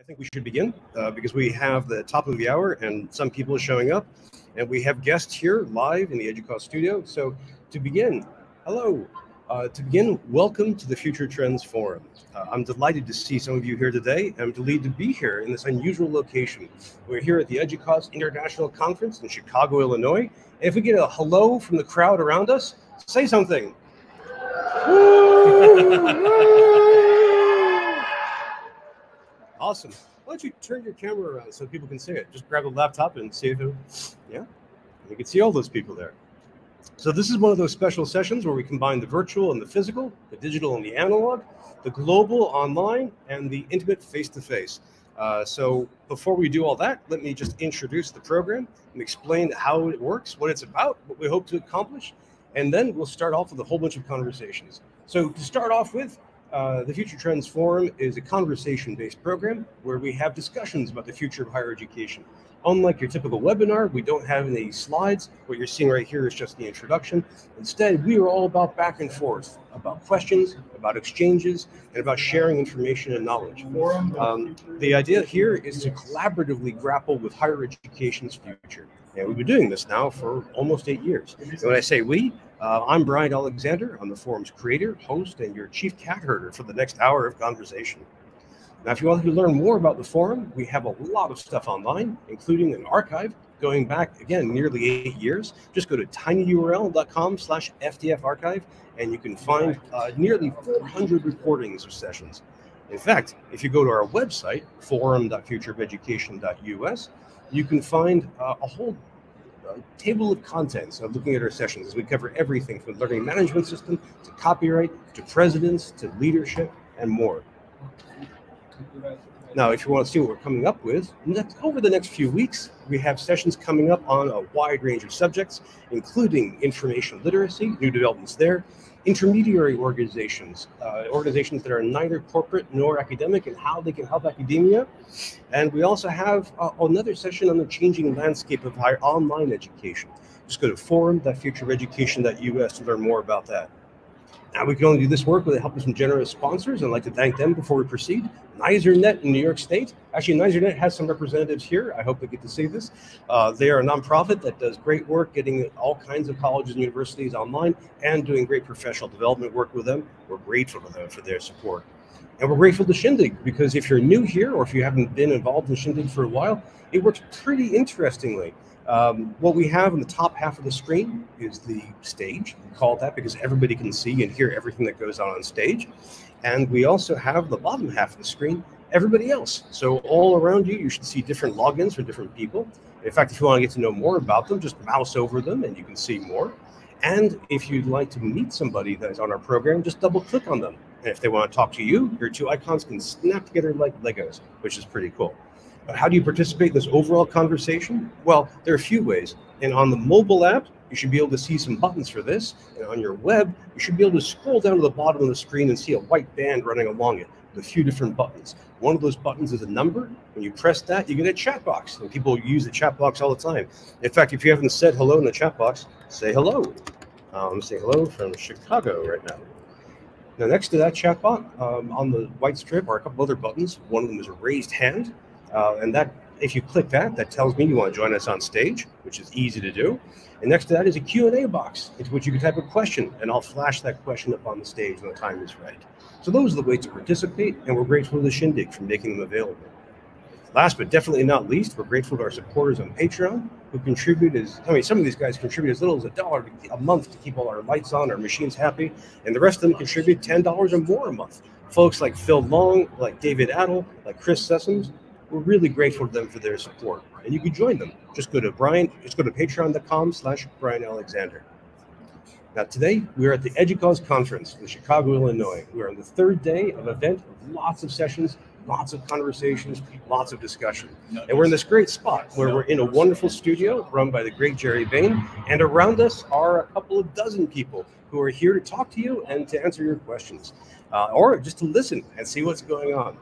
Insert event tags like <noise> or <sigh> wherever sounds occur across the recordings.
I think we should begin uh, because we have the top of the hour and some people are showing up, and we have guests here live in the EDUCAUSE studio. So, to begin, hello. Uh, to begin, welcome to the Future Trends Forum. Uh, I'm delighted to see some of you here today. I'm delighted to be here in this unusual location. We're here at the EDUCAUSE International Conference in Chicago, Illinois. And if we get a hello from the crowd around us, say something. <laughs> Awesome. Why don't you turn your camera around so people can see it? Just grab a laptop and see if it, yeah, you can see all those people there. So this is one of those special sessions where we combine the virtual and the physical, the digital and the analog, the global online, and the intimate face-to-face. Uh, so before we do all that, let me just introduce the program and explain how it works, what it's about, what we hope to accomplish, and then we'll start off with a whole bunch of conversations. So to start off with, uh, the Future Trends Forum is a conversation based program where we have discussions about the future of higher education. Unlike your typical webinar, we don't have any slides. What you're seeing right here is just the introduction. Instead, we are all about back and forth, about questions, about exchanges, and about sharing information and knowledge. Um, the idea here is to collaboratively grapple with higher education's future. And we've been doing this now for almost eight years. And when I say we, uh, I'm Bryan Alexander. I'm the forum's creator, host, and your chief cat herder for the next hour of conversation. Now, if you want to learn more about the forum, we have a lot of stuff online, including an archive going back, again, nearly eight years. Just go to tinyurl.com slash FTF archive, and you can find uh, nearly 400 recordings of sessions. In fact, if you go to our website, forum.futureofeducation.us, you can find uh, a whole table of contents of looking at our sessions as we cover everything from learning management system to copyright to presidents to leadership and more. Now, if you want to see what we're coming up with, over the next few weeks, we have sessions coming up on a wide range of subjects, including information literacy, new developments there, intermediary organizations, uh, organizations that are neither corporate nor academic, and how they can help academia. And we also have uh, another session on the changing landscape of higher online education. Just go to forum.futureofeducation.us to learn more about that. Now, we can only do this work with the help of some generous sponsors. I'd like to thank them before we proceed. NYSERNet in New York State. Actually, NYSERNet has some representatives here. I hope they get to see this. Uh, they are a nonprofit that does great work getting all kinds of colleges and universities online and doing great professional development work with them. We're grateful to them for their support. And we're grateful to Shindig because if you're new here or if you haven't been involved in Shindig for a while, it works pretty interestingly. Um, what we have in the top half of the screen is the stage. We call that because everybody can see and hear everything that goes on on stage. And we also have the bottom half of the screen, everybody else. So all around you, you should see different logins for different people. In fact, if you want to get to know more about them, just mouse over them and you can see more. And if you'd like to meet somebody that is on our program, just double click on them. And if they want to talk to you, your two icons can snap together like Legos, which is pretty cool. But how do you participate in this overall conversation? Well, there are a few ways. And on the mobile app, you should be able to see some buttons for this. And on your web, you should be able to scroll down to the bottom of the screen and see a white band running along it with a few different buttons. One of those buttons is a number. When you press that, you get a chat box. And people use the chat box all the time. In fact, if you haven't said hello in the chat box, say hello. Um, say hello from Chicago right now. Now, next to that chat box, um, on the white strip are a couple other buttons. One of them is a raised hand. Uh, and that, if you click that, that tells me you want to join us on stage, which is easy to do. And next to that is a Q&A box into which you can type a question, and I'll flash that question up on the stage when the time is right. So those are the ways to participate, and we're grateful to Shindig for making them available. Last but definitely not least, we're grateful to our supporters on Patreon who contribute as I mean, some of these guys contribute as little as a dollar a month to keep all our lights on, our machines happy, and the rest of them contribute ten dollars or more a month. Folks like Phil Long, like David Adel, like Chris Sessoms, we're really grateful to them for their support. And you can join them. Just go to Bryan, just go to patreon.com slash Bryan Alexander. Now today we're at the EDUCAUSE conference in Chicago, Illinois. We're on the third day of event of lots of sessions, lots of conversations, lots of discussion. And we're in this great spot where we're in a wonderful studio run by the great Gerry Bayne. And around us are a couple of dozen people who are here to talk to you and to answer your questions, uh, or just to listen and see what's going on.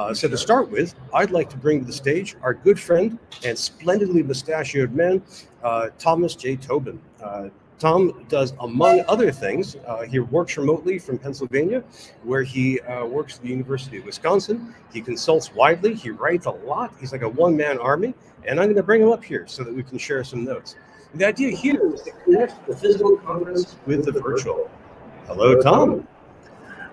Uh, so to start with, I'd like to bring to the stage our good friend and splendidly mustachioed man, uh, Thomas J. Tobin. Uh, Tom does, among other things, uh, he works remotely from Pennsylvania, where he uh, works at the University of Wisconsin. He consults widely. He writes a lot. He's like a one-man army, and I'm going to bring him up here so that we can share some notes. The idea here is to connect the physical conference with the virtual. Hello, Tom.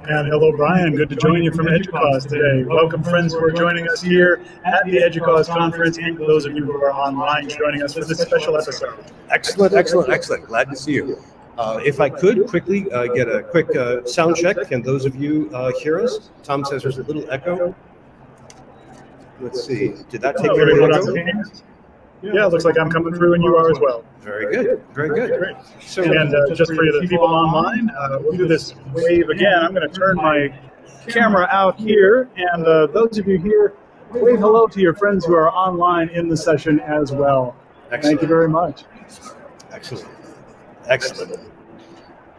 And hello, Bryan. Good to join you from EDUCAUSE today. Welcome, friends who are joining us here at the EDUCAUSE conference, and those of you who are online joining us for this special episode. Excellent, excellent, excellent. Glad to see you. Uh, if I could quickly uh, get a quick uh, sound check, can those of you uh, hear us? Tom says there's a little echo. Let's see. Did that take care of the echo? Yeah, it looks like I'm coming through and you are as well. Very good. Very good. Great. So, and uh, just for the people online, uh, we'll do this wave again. I'm going to turn my camera out here, and uh, those of you here, wave hello to your friends who are online in the session as well. Excellent. Thank you very much. Excellent. Excellent.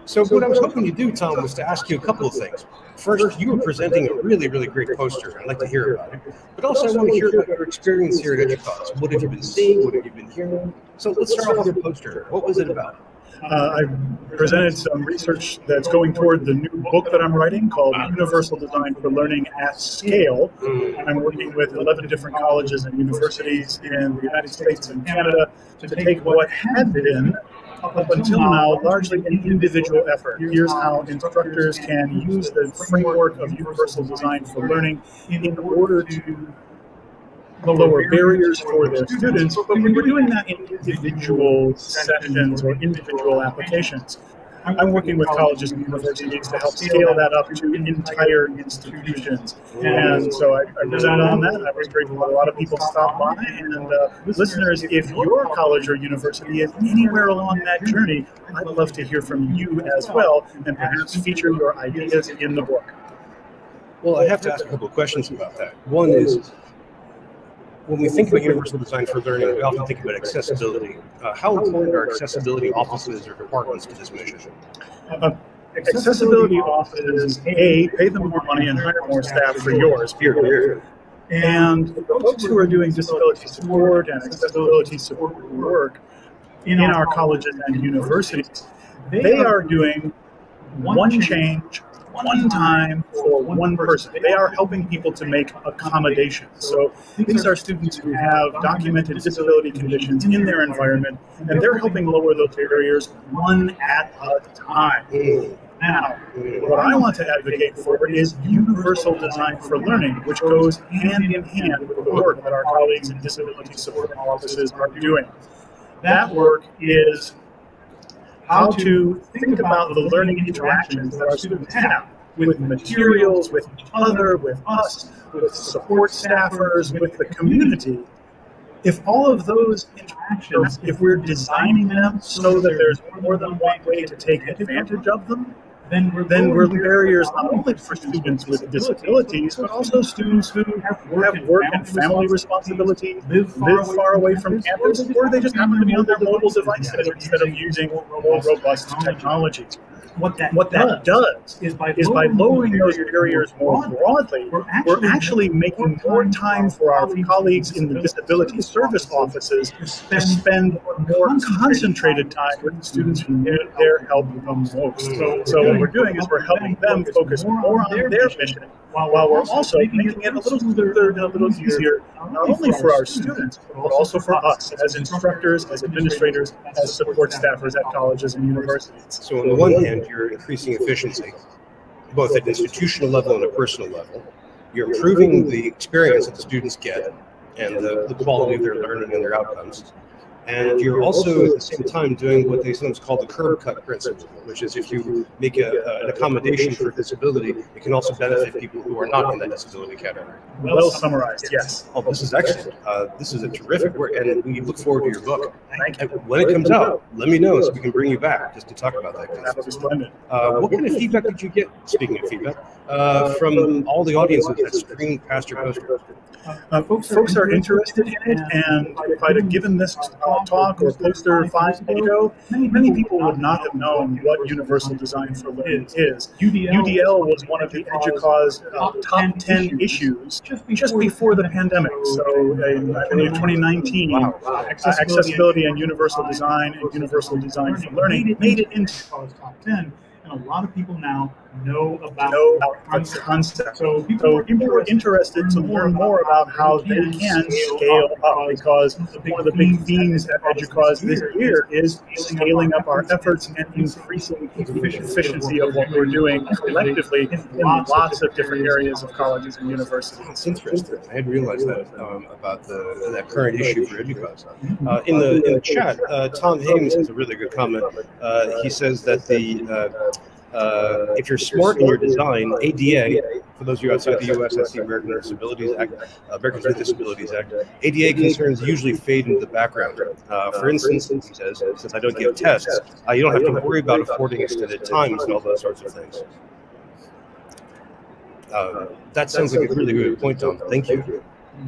So what I was hoping to do, Tom, was to ask you a couple of things. First, you were presenting a really, really great poster. I'd like to hear about it. But also, I want to hear about your experience here at EDUCAUSE. What have you been seeing? What have you been hearing? So let's start off with your poster. What was it about? Uh, I presented some research that's going toward the new book that I'm writing called Universal Design for Learning at Scale. I'm working with 11 different colleges and universities in the United States and Canada to take what had been up until now largely an individual effort. Here's how instructors can use the framework of universal design for learning in order to lower barriers for their students, but we're doing that in individual sessions or individual applications. I'm working with colleges and universities to help scale that up to entire institutions. And so I, I presented on that. I was grateful that a lot of people stopped by. And uh, listeners, if your college or university is anywhere along that journey, I'd love to hear from you as well and perhaps feature your ideas in the book. Well, I have to ask a couple of questions about that. One is, when we think about universal design for learning, we often think about accessibility. Uh, how important are accessibility offices or departments to this mission? Uh, accessibility offices, A, pay them more money and hire more staff for yours, period. And folks who are doing disability support and accessibility support work in our colleges and universities, they are doing one change one time for one person. They are helping people to make accommodations. So these are students who have documented disability conditions in their environment, and they're helping lower those barriers one at a time. Now, what I want to advocate for is universal design for learning, which goes hand in hand with the work that our colleagues in disability support offices are doing. That work is how to think about the learning interactions that our students have with materials, with each other, with us, with support staffers, with the community. If all of those interactions, if we're designing them so that there's more than one way to take advantage of them, then we're, then we're barriers not only for students with disabilities, but also students who have work and family responsibilities, live far away from campus, or they just happen to be on their mobile devices instead of using more robust technology what that, what that does, does is by, is by lowering those barriers more broadly, we're actually, we're actually making more time for our colleagues in the disability service offices to spend more concentrated time with the students who need their help the most. So, so what we're doing is we're helping them focus more on their mission while while we're also making it a little smoother and a little easier, not only for our students, but also for us as instructors, as administrators, as support staffers at colleges and universities. So on the one hand, you're increasing efficiency, both at institutional level and a personal level. You're improving the experience that the students get and the, the quality of their learning and their outcomes. And you're also at the same time doing what they sometimes call the curb cut principle, which is if you make a, an accommodation for disability, it can also benefit people who are not in that disability category. Well summarized, yes. Oh, this is excellent. Uh, this is a terrific work, and we look forward to your book. And when it comes out, let me know so we can bring you back just to talk about that. That was splendid. Uh, what kind of feedback did you get, speaking of feedback, uh, from all the audiences that screened past your poster? Uh, folks, folks are interested in it, and if I'd have given this talk or poster five years ago, many people would not have known what universal design for learning is. UDL was one of the EDUCAUSE uh, top 10 issues just before the pandemic. So in, I believe 2019, uh, accessibility and universal design and universal design for learning made it into top 10 and a lot of people now know about know the concept. So people, so people were interested to learn more about how they can scale up because one of the big themes at EDUCAUSE this year is scaling up our efforts and increasing the efficiency of what we're doing collectively in lots of different areas of colleges and universities. It's interesting. I hadn't realized that um, about the that current issue for EDUCAUSE. Uh, in the in the chat, uh, Tom Haymes has a really good comment. Uh, he says that the uh, uh, if you're smart in your design, ADA, for those of you outside the U.S., that's the American Disabilities Act, uh, Americans with Disabilities Act. ADA concerns usually fade into the background. Uh, for instance, he says, since I don't give tests, uh, you don't have to worry about affording extended times and all those sorts of things. Uh, that sounds like a really good point, Tom. Thank you.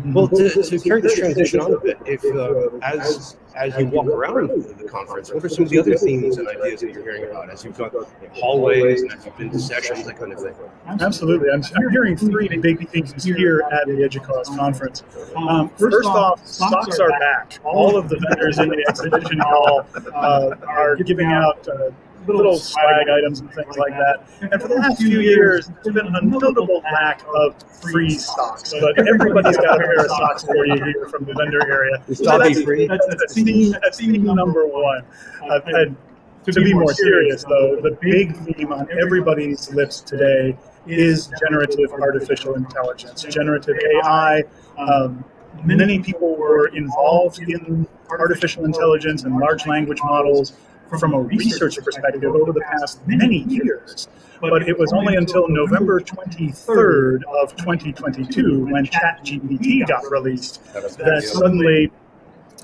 Well, to, to carry this transition on a bit, if uh, as as you walk around the conference, what are some of the other themes and ideas that you're hearing about as you've gone hallways and as you've been to sessions, that kind of thing? Absolutely, I'm, I'm hearing three big themes here at the EDUCAUSE conference. Um, first off, socks are back. All of the vendors in the exhibition hall uh, are giving out. Uh, little swag items and things like that. And for the last few years, there's been a notable lack of free socks. But everybody's got a pair of socks for you here from the vendor area. So that's, free. That's, that's, theme, that's theme number one. Uh, and to be more serious, though, the big theme on everybody's lips today is generative artificial intelligence, generative AI. Um, many people were involved in artificial intelligence and large language models from a research perspective over the past many years. But it was only until November 23rd of 2022 when ChatGPT got released that suddenly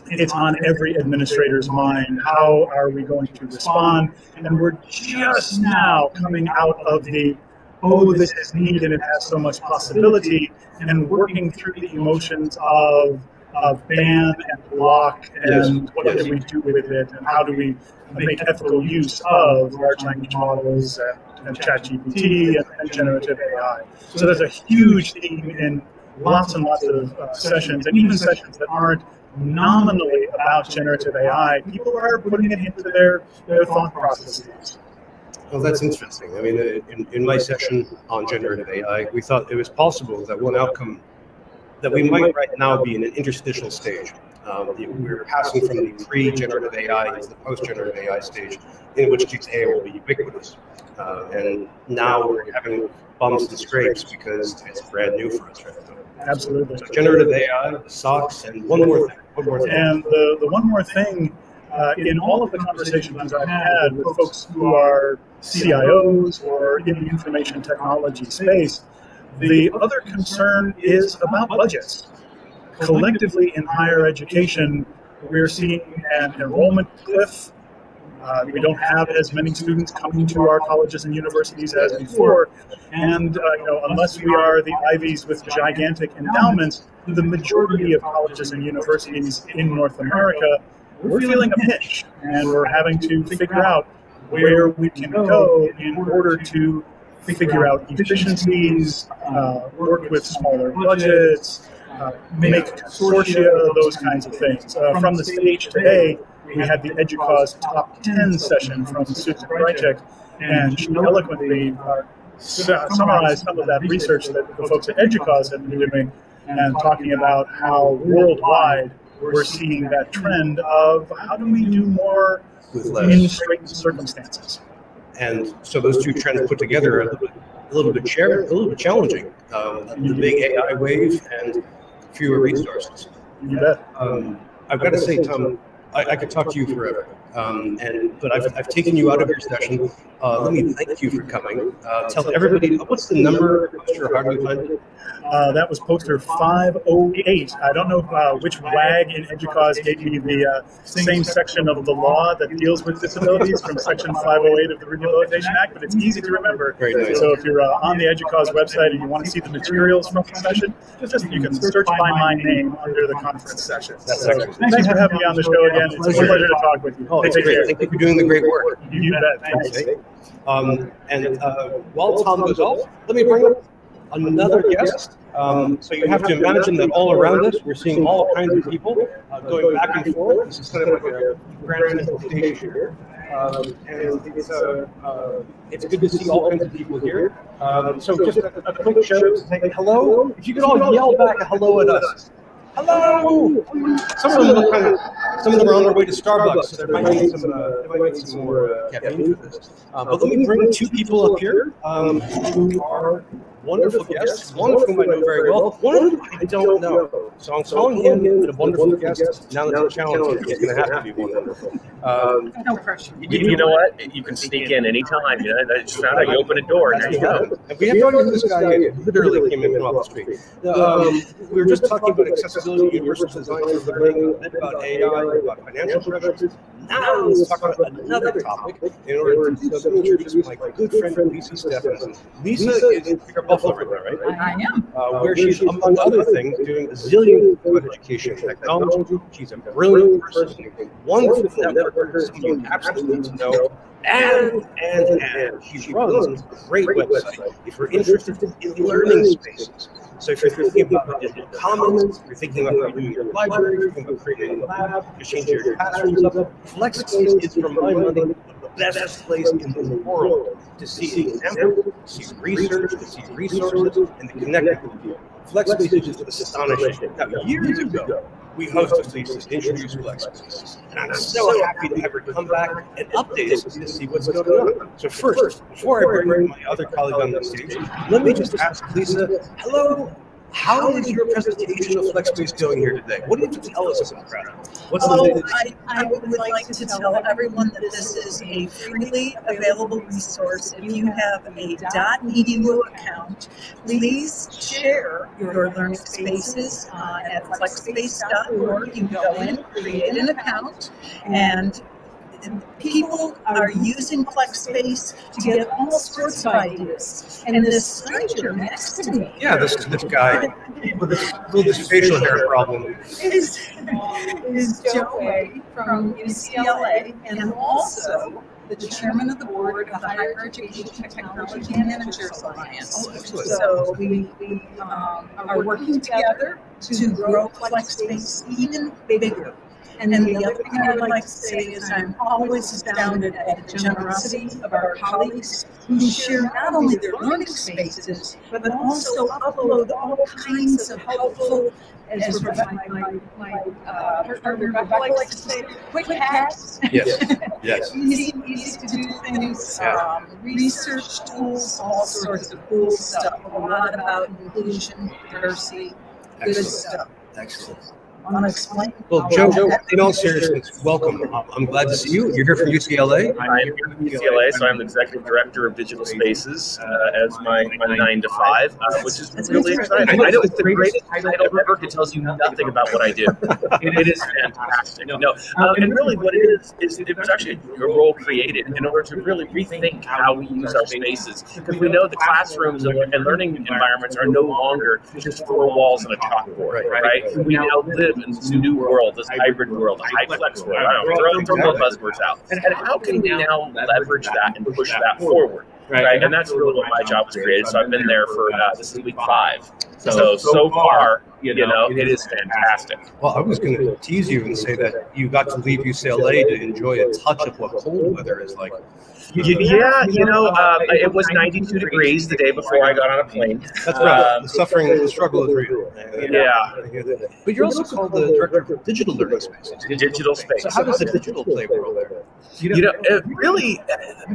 it's on every administrator's mind. How are we going to respond? And we're just now coming out of the oh, this is neat and it has so much possibility, and working through the emotions of, of ban and block and yes. what yes. do we do with it and how do we make ethical use of large language models and, and ChatGPT and, and generative AI. So there's a huge theme in lots and lots of uh, sessions, and even sessions that aren't nominally about generative AI. People are putting it into their, their thought processes. Well, that's interesting. I mean, in, in my session on generative AI, we thought it was possible that one outcome that we might right now be in an interstitial stage um, we're passing from the pre-generative AI into the post-generative AI stage, in which case AI will be ubiquitous. Uh, and now we're having bumps and scrapes because it's brand new for us right now. Absolutely. So generative AI, the socks, and one more thing. One more thing. And the, the one more thing, uh, in all of the conversations I've had with folks who are CIOs or in the information technology space, the other concern is about budgets collectively in higher education, we're seeing an enrollment cliff. Uh, we don't have as many students coming to our colleges and universities as before, and uh, you know, unless we are the Ivies with gigantic endowments, the majority of colleges and universities in North America, we're feeling a pinch, and we're having to figure out where we can go in order to figure out efficiencies, uh, work with smaller budgets, uh, make consortia, those kinds of things. Uh, from the stage today, we had the EDUCAUSE Top 10 session from Susan Grajek, and she eloquently uh, summarized some of that research that the folks at EDUCAUSE have been doing and talking about how worldwide we're seeing that trend of how do we do more in straitened circumstances. And so those two trends put together are a little bit, a little bit, a little bit challenging. Um, the big AI wave and fewer resources. You bet. Um, I've got to say, Tom, I, I could talk to you forever. Um, and but I've, I've taken you out of your session. Uh, let me thank you for coming. Uh, tell everybody what's the number, Sure, how do we find it? Uh, that was poster 508. I don't know uh, which wag in EDUCAUSE gave me the uh, same section of the law that deals with disabilities from section 508 of the Rehabilitation Act, but it's easy to remember. Nice. So if you're uh, on the EDUCAUSE website and you want to see the materials from the session, just you can search by my name under the conference session. So, thanks for having me on the show again. It's a pleasure to talk with you. Oh, Take great. care. Thank you for doing the great work. You bet. Thanks. Um, and uh, while Tom goes off, let me bring up another guest. Um, so you have to imagine that all around us, we're seeing all kinds of people uh, going back and forth. This is kind of like a grand central station here. Um, and it's, uh, uh, it's good to see all kinds of people here. Um, so just a, a quick show to say hello. If you could all yell back a hello at us. Hello! Some of them kind of, some of them are on their way to Starbucks, so there might be some, uh, there might be some more uh, caffeine for this. Uh, but let me bring two people up here um, who are wonderful guests, one of whom I know very well, one of whom I don't know. So I'm calling him a wonderful guest. Now that the challenge is going to have to be wonderful. Um, No pressure. You, you know what? You can sneak in anytime. You know, I just found out you open a door and there you go. And we have no idea this guy is. Literally came in from off the street. Um, we were just talking about accessibility, universal design learning, a bit about AI, about financial pressures. Now let's talk about another topic. In order to do so, let introduce my good friend Lisa Stephens. Lisa is in Bigger Buffalo right now, right? I am. Uh, where she's, among other things, doing a zillion about education and technology. She's a brilliant person, wonderful networker, someone you absolutely need to know. And, and, and she runs a great website if you're interested in learning spaces. So if you're thinking about digital commons, you're thinking about creating your library, you're thinking about creating a lab, you're changing your classrooms up, FlexSpace is, for my money, the best place in the world to see examples, to see research, to see resources, and to connect with people. FlexSpace is just astonishing. Now, years ago, we hosted Lisa to introduce FlexSpace. And I'm so happy to have her come back and update us to see what's going on. So first, before I bring my other colleague on the stage, let me just ask Lisa, hello, how is your presentation of FlexSpace going here today? What do you have to tell us about that? What's the Oh, latest? I, I would like to tell everyone that this is a freely available resource. If you have a .edu account, please share your learning spaces uh, at flexspace.org. You go in, create an account, and people are using FlexSpace to get all sorts of ideas. And this stranger next to me Yeah, this this guy with this, with this facial hair problem. is, is Joe Way from UCLA and also the chairman of the board of the Higher Education Technology Managers Alliance. Oh. So we, we um, are working together to grow FlexSpace even bigger. And then the other thing I would like to say is I'm always astounded at the generosity of our colleagues who share not only their learning spaces, but also upload all kinds of helpful, as Rebecca, my, my, my uh, partner Rebecca likes to say, quick hacks. Yes, <laughs> yes. Easy, easy to do things, um, research tools, all sorts of cool stuff. A lot about inclusion, diversity, good Excellent. stuff. Excellent. Want to explain? Well, Joe, in all seriousness, welcome. I'm- I'm glad to see you. You're here from UCLA. I am here from UCLA, so I'm the executive director of digital spaces uh, as my, my nine to five, uh, which is really exciting. I know it's the greatest title ever. It tells you nothing about what I do. It, it is fantastic. No, uh, and really what it is is it was actually a role created in order to really rethink how we use our spaces because we know the classrooms and, and learning environments are no longer just four walls and a chalkboard, right? We now live in this new world, this hybrid world, a HyFlex world. I don't know, throw, throw the buzzwords out. And, and how can we now leverage that and push that forward? Right, and that's really what my job was created. So I've been there for uh, this is week five. So so far, you know, it is fantastic. Well, I was going to tease you and say that you got to leave UCLA to enjoy a touch of what cold weather is like. <laughs> Yeah, you know, um, it was 92 degrees the day before I got on a plane. That's right. Um, the suffering, the struggle is real. Yeah. But you're also called the director of digital learning spaces. Digital space. So how does the digital play a role there? You know, it really,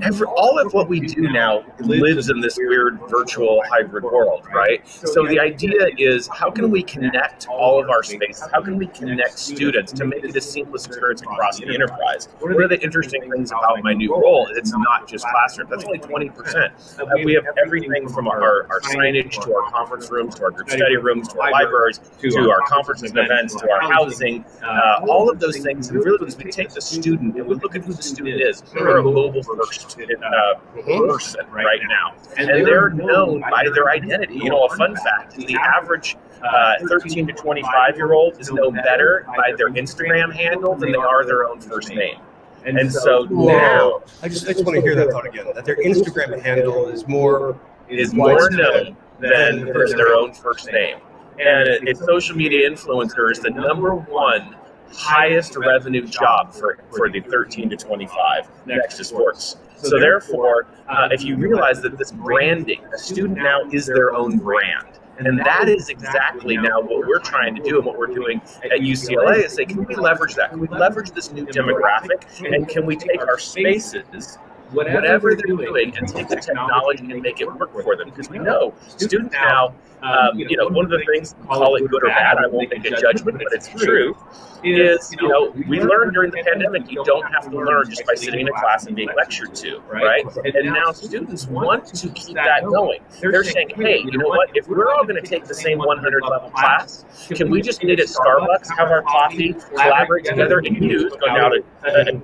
every, all of what we do now lives in this weird virtual hybrid world, right? So the idea is, how can we connect all of our spaces? How can we connect students to make it a seamless experience across the enterprise? One of the interesting things about my new role is it's not just classroom. That's only 20%. Uh, we have everything from our, our signage to our conference rooms to our group study rooms to our libraries to our conferences and events to our housing, uh, all of those things. And really, because we take the student and we look at who the student is, they're a mobile first uh, person right now. And they're known by their identity. You know, a fun fact the average uh, 13 to 25 year old is known better by their Instagram handle than they are their own first name. And, so now, I just, I just want to hear that thought again. That their Instagram handle is more is more known than their own first name. And a social media influencer is the number one highest revenue job for, for the 13 to 25 next to sports. So therefore, uh, if you realize that this branding, a student now is their own brand. And that is exactly now what we're trying to do and what we're doing at UCLA is say, can we leverage that? Can we leverage this new demographic? And can we take our spaces whatever they're doing and take the technology and make it work for them. Because we know students now, um, you know, one of the things, call it good or bad, I won't make a judgment, but it's true, is, you know, we learned during the pandemic you don't have to learn just by sitting in a class and being lectured to, right? And now students want to keep that going. They're saying, hey, you know what, if we're all going to take the same 100 level class, can we just meet at Starbucks, have our coffee, collaborate together, and use, go uh,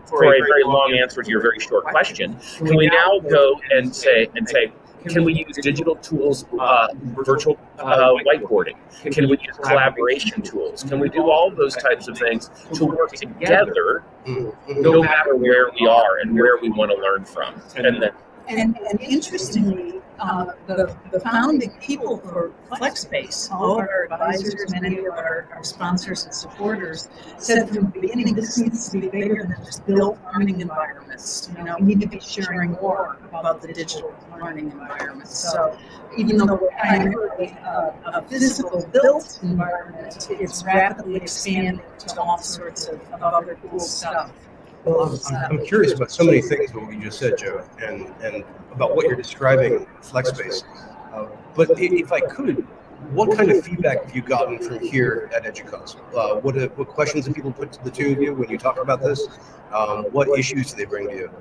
for a very long answer to your very short question, can we now go and say, and say, can we use digital tools, uh, virtual uh, whiteboarding? Can we use collaboration tools? Can we do all those types of things to work together, no matter where we are and where we want to learn from? And then and, and interestingly, uh, the, the founding people for FlexSpace, all of our advisors, many of our, our sponsors and supporters, said from the beginning this needs to be bigger than just built learning environments. You know, we need to be sharing more about the digital learning environments. So even though we're primarily uh, a physical built environment, it's rapidly expanding to all sorts of, of other cool stuff. Well, I'm, I'm, curious about so many things what we just said, Joe, and and about what you're describing, FlexSpace. Uh, but if I could, what kind of feedback have you gotten from here at EDUCAUSE? Uh, what, uh, what questions have people put to the two of you when you talk about this? Um, what issues do they bring to you?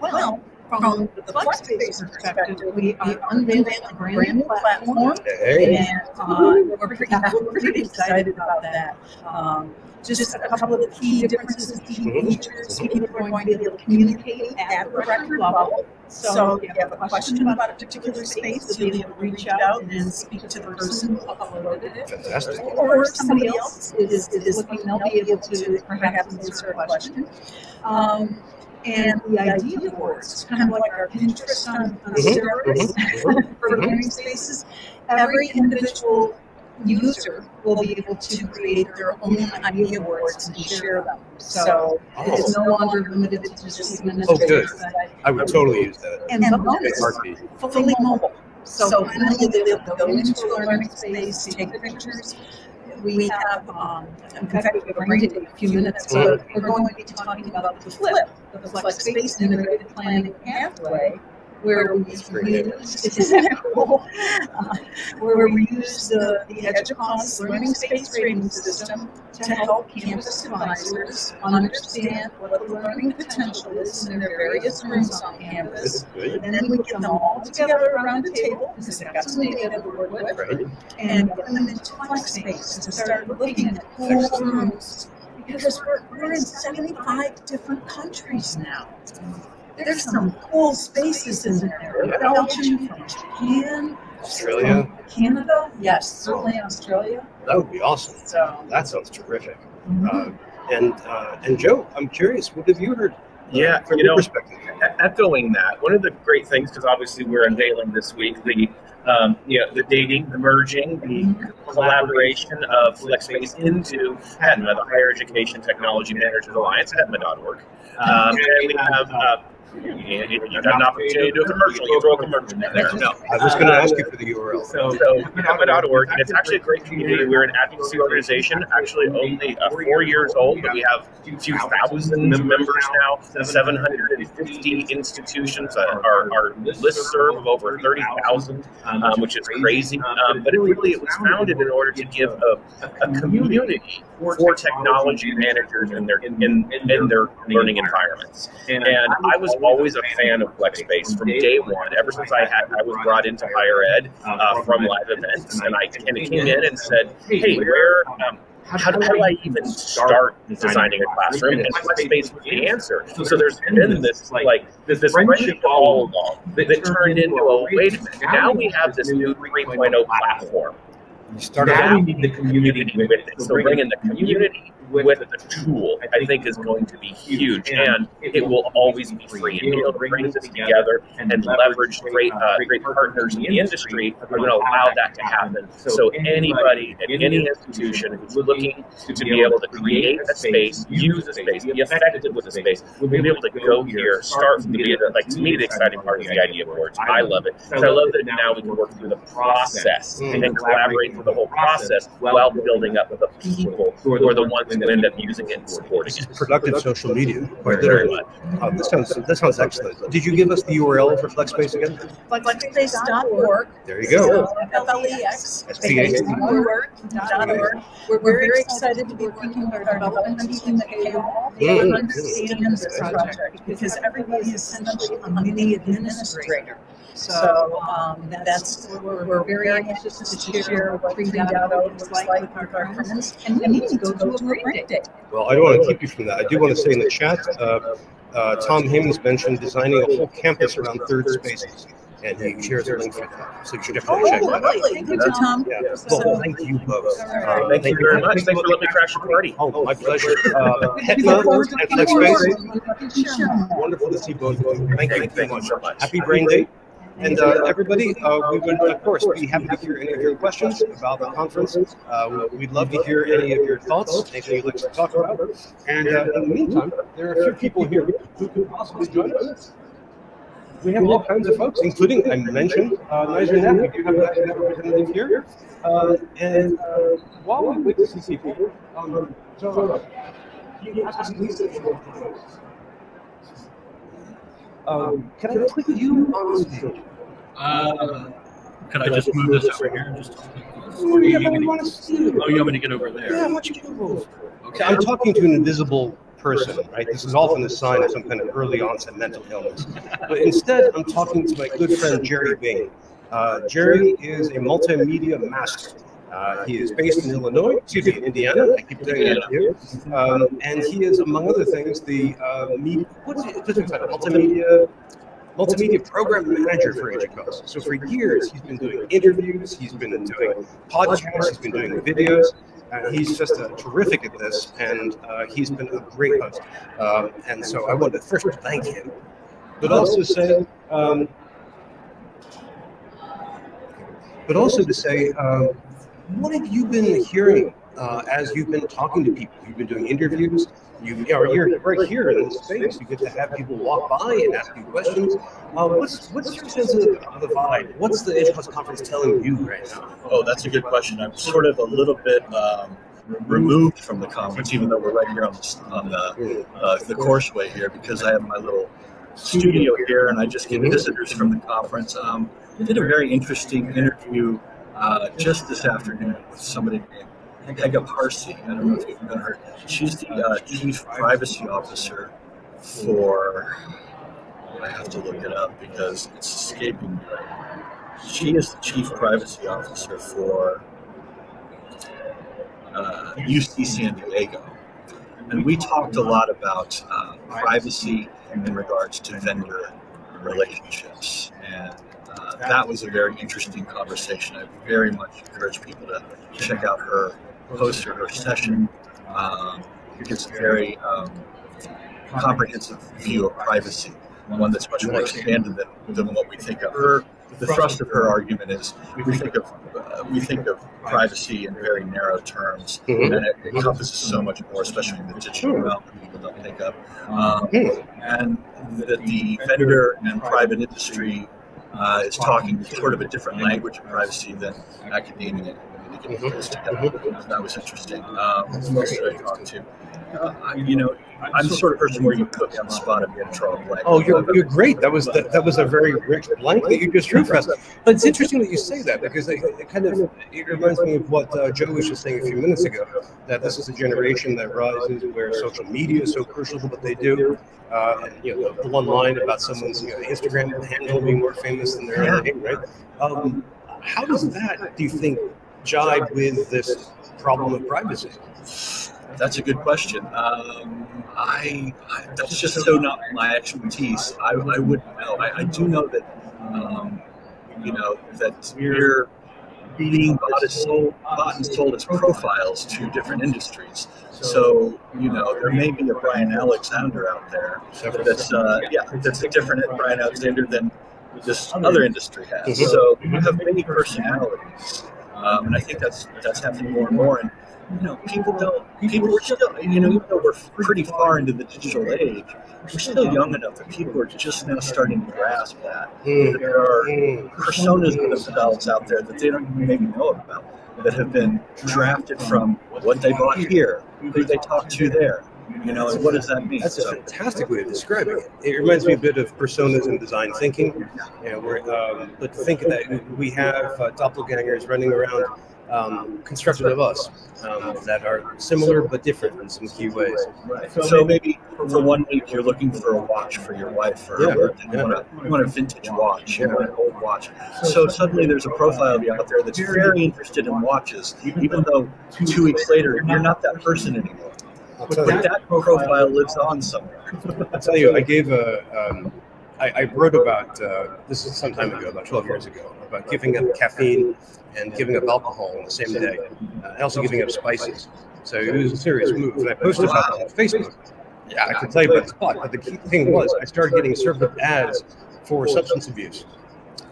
Well, from the FlexSpace perspective, we are unveiling a brand new platform, hey. and uh, we're, pretty, we're pretty excited about that. Um, just a couple of key differences, key features. People are going to be able to communicate at the record level. So if you have a question about a particular space, you'll be able to reach out and speak to the person who uploaded it. Fantastic. Or if somebody else is, is looking, they'll be able to perhaps answer a question. Um, and the idea boards, kind of like our Pinterest on, on steroids <laughs> for <laughs> learning spaces. Every individual user will be able to create their own idea boards and share them. So oh. it's no longer limited to just administrators. Oh, good. I would totally use that. And the bonus, fully mobile. So, so not only will they go into a learning space, take pictures, we have, um, in fact, we have a in a few minutes, so we're going to be talking about the flip, the flex space integrated planning pathway, where we use, isn't that cool? Uh, where we use the, the EDUCAUSE learning space rating system to help campus advisors understand what the learning potential is in their various rooms on campus. And then we get them all together around the table, because they've got some data to work with, and get them into FlexSpace to start looking at cool rooms. Because we're, we're in 75 different countries now there's some cool spaces in there. Belgium, from Japan, Australia, Canada. Yes, certainly Australia. That would be awesome. So that sounds terrific. Mm-hmm. Uh, and uh, and Joe, I'm curious, what have you heard? Uh, yeah, from you your know, perspective. Echoing that, one of the great things, because obviously we're unveiling this week the um, you know, the dating, the merging, the collaboration of FlexSpace into HETMA, the Higher Education Technology Managers Alliance, HETMA.org. Um, and we have uh, you, you got an opportunity to do a commercial, you throw a commercial in there. No. I was going to ask you for the URL. So, so HETMA.org, and it's actually a great community. We're an advocacy organization, actually only uh, four years old, but we have a few thousand members now, 750 institutions. Uh, our, our list serve of over 30,000, um, which is crazy. Um, but it really it was founded in order to give a, a community for technology managers in their in, in their learning environments. And I was always a fan of FlexSpace from day one. Ever since I had I was brought into higher ed uh, from live events, and I kind of came in and said, "Hey, where?" Um, how, do, how do I even start designing a classroom? And FlexSpace was the answer. So there's been this like this, this friendship all along that, that turned into a wait a minute. Now we have this new 3.0 platform. Now we need the community with it. So bring in the community with the tool, I think is going to be huge, and it will always be free. And being able to bring this together and leverage great, uh, great partners in the industry are going to allow that to happen. So anybody at any institution who's looking to be able to create a space, use a space, be effective with a space, will be able to go here, start from the beginning. like to me the exciting part is the idea boards. I love it. So I love that now we can work through the process and collaborate through the whole process while building up the people who are the ones who end up using it and supporting it. Productive social media, quite literally. Uh, this sounds that sounds excellent. Did you give us the URL for FlexSpace again? FlexSpace.org. There you go. F-L-E-X. S-P-A-C-E. Org. We're very excited to be working with our development team that can Mm. understand this project because everybody is essentially a mini administrator. So um, that's we're, we're very anxious to share what 3.0 looks like with our friends, and we need to go to a great day. Well, I don't want to keep you from that. I do want to say in the chat, uh, uh, Tom Haymes mentioned designing a whole campus around third spaces, and he shares a link for that. So you should definitely check Oh, that out. Thank you, Tom. Yeah. Well, thank you both. Uh, Thank you very much. Thanks for letting me crash your party. Oh, my pleasure. Uh, Hetma and FlexSpace, wonderful to see both of you. Thank you so so much. Happy Brain Day. And uh, everybody, uh, we would, of course, be happy to hear any of your questions about the conference. Uh, we'd love to hear any of your thoughts, anything you'd like to talk about. And uh, in the meantime, there are a few people here who could possibly join us. We have all kinds of folks, including, I mentioned, uh, NYSERNet. We do have a representative here. Uh, and uh, while we wait to see people, um, so, you for um, can I put you on stage? Uh, could I just move this over here? and Just Or you gonna want us to do? oh, you want me to get over there? Yeah, why don't you move over? Okay, I'm talking to an invisible person, right? This is often a sign of some kind of early onset mental illness. But instead, I'm talking to my good friend Gerry Bayne. Uh, Gerry is a multimedia master. Uh, he is based in Illinois, excuse me, in Indiana. I keep saying that here. Um, and he is, among other things, the uh, me- what's it, what's it called? multimedia multimedia program manager for EDUCAUSE. So for years, he's been doing interviews, he's been doing podcasts, he's been doing videos. And he's just uh, terrific at this, and uh, he's been a great host. Um, and so I wanted to first thank him, but also say, um, but also to say, um, what have you been hearing uh, as you've been talking to people? You've been doing interviews. You, know, you're right here in this space. You get to have people walk by and ask you questions. Uh, what's what's your sense of, of the vibe? What's the EDUCAUSE conference telling you right now? Oh, that's a good question. I'm sort of a little bit um, removed from the conference, even though we're right here on the, on the, uh, the courseway here, because I have my little studio here and I just get visitors from the conference. Um, I did a very interesting interview uh, just this afternoon with somebody named Pegah Parsi. I don't know if you've ever heard. She's the uh, chief privacy officer for. I have to look it up because it's escaping me. She is the chief privacy officer for uh, UC San Diego. And we talked a lot about uh, privacy in regards to vendor relationships. And uh, that was a very interesting conversation. I very much encourage people to check out her post or session. Um, it's a very um, comprehensive view of privacy. one that's much more expanded than, than what we think of. Her, the thrust of her argument is we think of uh, we think of privacy in very narrow terms, Mhm. and it encompasses so much more, especially in the digital realm that people don't think of. Um, and that the vendor and private industry uh, is talking sort of a different language of privacy than academia get those together. That was interesting. Um, I talk to? Uh, I- you know, I'm the sort of person where you put me on the spot and you in trouble. Oh, you're, you're <laughs> great. That was that, that was a very rich blank that you just drew for us. But it's interesting that you say that because it, it kind of it reminds me of what uh, Joe was just saying a few minutes ago. That this is a generation that rises where social media is so crucial to what they do. Uh, and, you know, the one line about someone's you know, Instagram handle being more famous than their own name, right? Um, how does that, do you think, jibe with this problem of privacy? That's a good question. Um, I, I that's just so not my expertise. I, I wouldn't know. I, I do know that um, you know that we're being bought, as sold, bought and sold as profiles to different industries. So you know there may be a Bryan Alexander out there that's uh, yeah that's a different Bryan Alexander than this other industry has. Mhm. So we have many personalities, um, and I think that's that's happening more and more. And you know, people don't. People are still, you know, even though we're pretty far into the digital age, we're still young enough that people are just now starting to grasp that. That there are personas have developed out there that they don't even maybe know about, that have been drafted from what they bought here, who they talked to there. You know, and what does that mean? That's a So, fantastic way of describing it. It reminds me a bit of personas and design thinking. You know, where, um, but think that we have uh, doppelgangers running around um, constructed of us um, that are similar but different in some key ways. Right. So maybe for one week you're looking for a watch for your wife or Yeah, birthday. You, want a, you want a vintage watch, you want an old watch. So suddenly there's a profile of you out there that's very interested in watches, even though two weeks later you're not that person anymore. But you, that profile lives on somewhere. I'll tell you I gave a. Um, I, I wrote about uh, this is some time ago, about 12 years ago, about giving up caffeine and giving up alcohol on the same day, uh, and also giving up spices. So it was a serious move. And I posted about it on Facebook. Yeah, I could tell you about the spot, but the key thing was I started getting served up ads for substance abuse.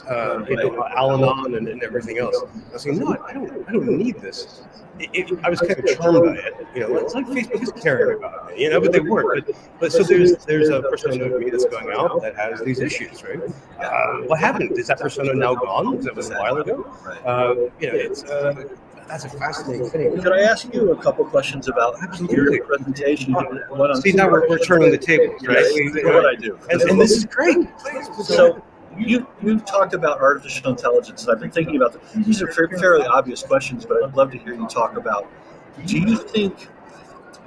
Uh, you know, Al-Anon and, and everything else. I was saying, no, I don't, I don't need this. It, it, I was kind of charmed by it. You know, it's like Facebook is caring about me, you know, but they weren't. But, but so there's there's a persona of me that's going out that has these issues, right? Uh, what happened? Is that persona now gone? Because that was a while ago. Uh, you know, it's uh, that's a fascinating thing. Could I ask you a couple questions about Absolutely. your presentation? On See, now we're, we're turning the tables, right? Yes, what I do. and, and this is great. So you you talked about artificial intelligence, and I've been thinking about the, these are fa- fairly obvious questions, but I'd love to hear you talk about. Do you think?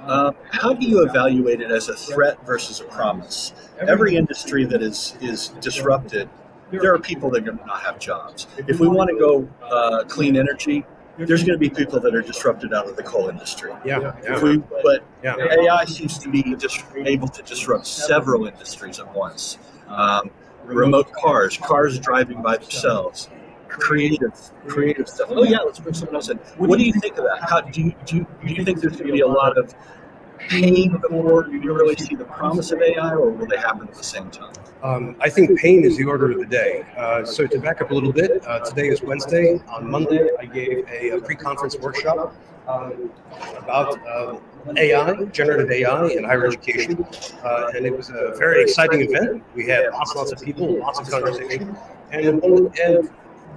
Uh, how do you evaluate it as a threat versus a promise? Every industry that is is disrupted, there are people that are going to not have jobs. If we want to go uh, clean energy, there's going to be people that are disrupted out of the coal industry. Yeah, If yeah, we, but yeah. AI seems to be just able to disrupt several industries at once. Um, remote cars, cars driving by themselves, creative, creative stuff. Oh yeah, let's bring someone else in. What do you think of that? How do you do? You, do you think there's going to be a lot of pain before you really see the promise of AI, or will they happen at the same time? Um, I think pain is the order of the day. Uh, so to back up a little bit, uh, today is Wednesday. On Monday, I gave a, a pre-conference workshop um, about uh, AI, generative AI in higher education, uh, and it was a very exciting event. We had lots and lots of people, lots of conversation, and and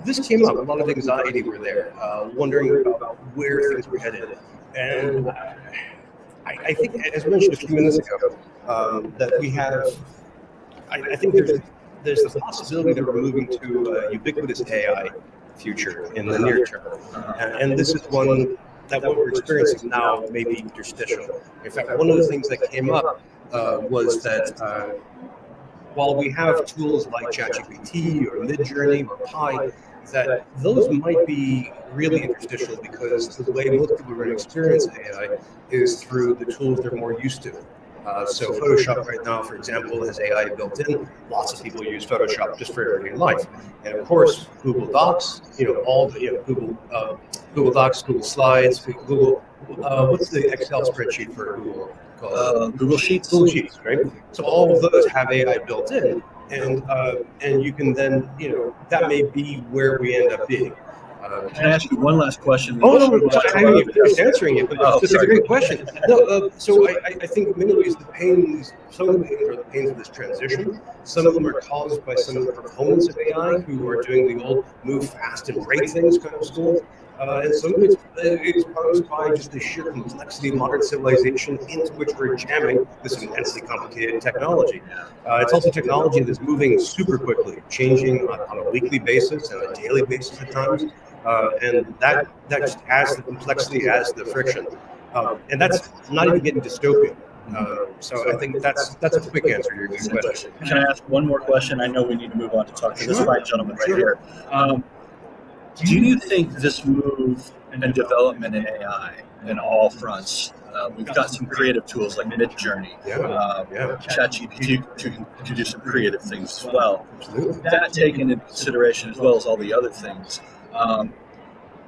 this came up. A lot of anxiety were there, uh, wondering about where things were headed, and I, I think, as mentioned a few minutes ago, um, that we have I, I think there's there's the possibility that we're moving to a ubiquitous AI future in the near term, and, and this is one that what we're experiencing now may be interstitial. In fact, one of the things that came up uh, was that uh, while we have tools like ChatGPT or Midjourney or Pi, that those might be really interstitial because the way most people are experience AI is through the tools they're more used to. Uh, so Photoshop right now, for example, has AI built in. Lots of people use Photoshop just for everyday life, and of course, Google Docs. You know, all the you know Google uh, Google Docs, Google Slides, Google. Uh, what's the Excel spreadsheet for Google? called? Uh, Google Sheets. Google Sheets, right? So all of those have AI built in, and uh, and you can then, you know, that may be where we end up being. Uh, Can I ask you one last question? Oh no, no, I haven't even finished answering it, but Oh, it's a great question. No, uh, so I, I- think in many ways the pains, some of the pains are the pains of this transition. Some of them are caused by some of the proponents of AI who are doing the old move fast and break things kind of school. Uh, and some of it's, uh, it's posed by just the sheer complexity of modern civilization into which we're jamming this immensely complicated technology. Uh, it's also technology that's moving super quickly, changing on, on a weekly basis and a daily basis at times. Uh, and that that just adds the complexity, adds the friction, um, and that's not even getting dystopian. Uh, so I think that's that's a quick answer to your question. Can I ask one more question? I know we need to move on to talk to this Sure. fine gentleman right Sure. here. Um, do you think this move and development in AI in all fronts? Uh, we've got some creative tools like Midjourney, Yeah, uh, yeah, ChatGPT to, to do some creative things as well. absolutely. That taken into consideration as well as all the other things. Um,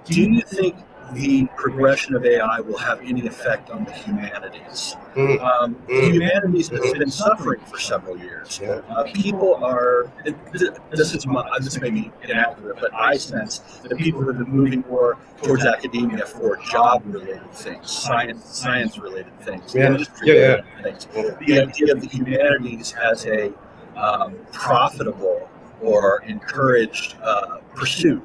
do you think the progression of AI will have any effect on the humanities? Mm, Um, Mm. humanities has been suffering for several years. yeah, Uh, people are. This is my. This may be inaccurate, but I sense that people have been moving more towards academia for job-related things, science, science-related things, Yeah. industry-related Yeah, things. The idea of the humanities as a um, profitable or encouraged uh, pursuit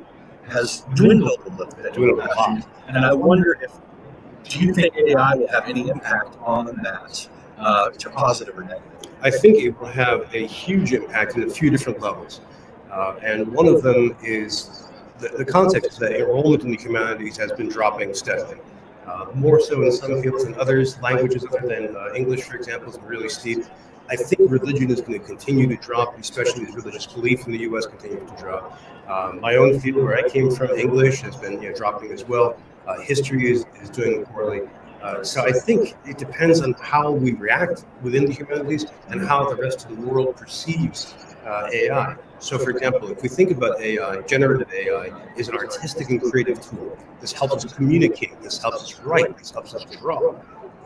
has dwindled a little bit. Dwindled a lot. And I wonder if do you think AI will have any impact on that, uh, to positive or negative? I think it will have a huge impact in a few different levels. Uh, and one of them is the, the context that enrollment in the humanities has been dropping steadily. Uh, more so in some fields than others. Languages other than uh, English, for example, has been really steep. I think religion is going to continue to drop, especially as religious belief in the U.S. continues to drop. Um, my own field, where I came from, English has been you know, dropping as well. Uh, history is, is doing poorly. Uh, so I think it depends on how we react within the humanities and how the rest of the world perceives uh, AI. So, for example, if we think about AI, generative AI is an artistic and creative tool. This helps us communicate. This helps us write. This helps us draw.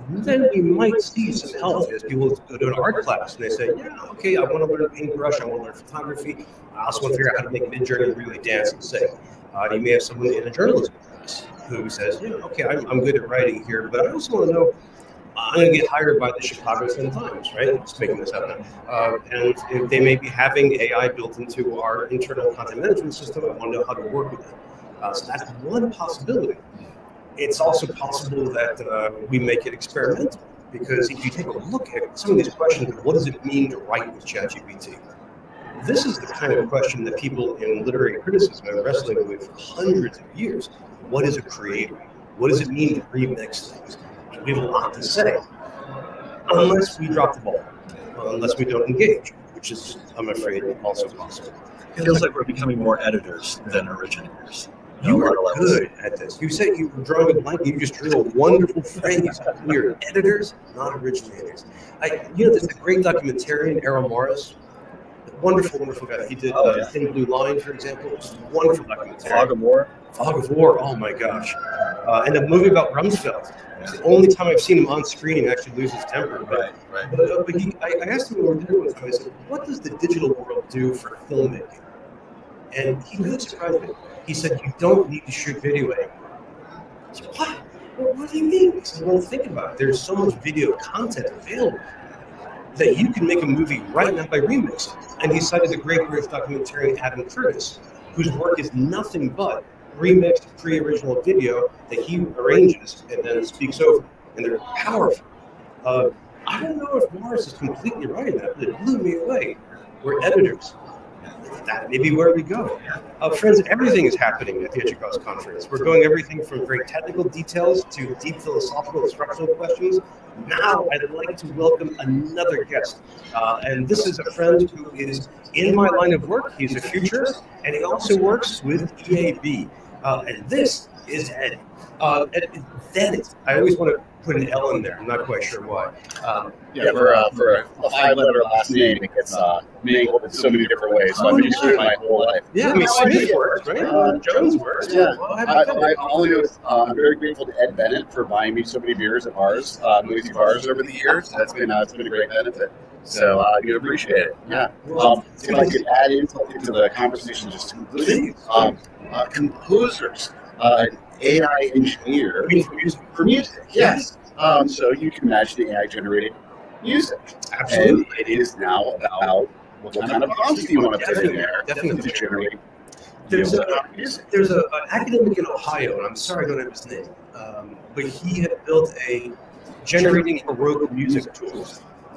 Then we might see some help as people go to an art class and they say, "Yeah, okay, I want to learn a paintbrush. I want to learn photography. I also want to figure out how to make Midjourney really dance and sing." Uh, you may have someone in a journalism class who says, "Yeah, okay, I'm, I'm good at writing here, but I also want to know I'm going to get hired by the Chicago Sun Times, right? Just making this up now. Uh, and if they may be having AI built into our internal content management system. I want to know how to work with it. Uh, so that's one possibility. It's also possible that uh, we make it experimental because if you take a look at some of these questions, what does it mean to write with ChatGPT? This is the kind of question that people in literary criticism been wrestling with for hundreds of years. What is a creator? What does it mean to remix things? we have a lot to say, unless we drop the ball, unless we don't engage, which is, I'm afraid, also possible. It feels like we're becoming more editors than originators. You are good at this. You said you were drawing a blank. You just drew a wonderful phrase. We're editors, not originators. I, you know, there's a great documentarian, Errol Morris. Wonderful, wonderful guy. He did Oh, uh, yeah. Thin Blue Line, for example. It's a wonderful documentary. Fog of War. Fog of War. Oh my gosh. Uh, and a movie about Rumsfeld. It's the only time I've seen him on screen and actually lose his temper. But Right, right. But, uh, but he, I, I asked him we were doing I said, what does the digital world do for filmmaking? And he really surprised me. He said, you don't need to shoot video anymore. I said, what? What do you mean? He said, well, think about it. There's so much video content available that you can make a movie right now by remixing. And he cited the great British documentarian Adam Curtis, whose work is nothing but remixed pre-original video that he arranges and then speaks over. And they're powerful. Uh, I don't know if Morris is completely right in that, but it blew me away. We're editors. That may be where we go. Uh, friends, everything is happening at the EDUCAUSE conference. We're going everything from very technical details to deep philosophical and structural questions. Now, I'd like to welcome another guest. Uh, and this is a friend who is in my line of work. He's a futurist, and he also works with EAB. Uh, and this is Ed. Uh, Ed, Ed, I always want to put an L in there. I'm not quite sure why. Um, Yeah, for, uh, for a, a five-letter last name, it gets uh, mangled in so many different ways. So I've been using it my whole life. yeah, I mean, Smith works, right? Uh, Jones works. Yeah. Well, I I, haven't I, all I know is uh, I'm very grateful to Ed Venit for buying me so many beers at bars, uh, noisy bars over the years. That's been uh, it's been a great benefit. So uh, you appreciate it. Yeah. Um, if I could add in something to the conversation just concluding, um, uh, composers, uh, an AI engineer I mean, for music. for music. Yes. Um, so you can imagine the AI generated music. Absolutely. And it is now about what kind of prompts do you want to put in there Definitely. to generate There's a, there's a, an academic in Ohio, and I'm sorry I don't have his name, um, but he had built a generating Baroque music tool.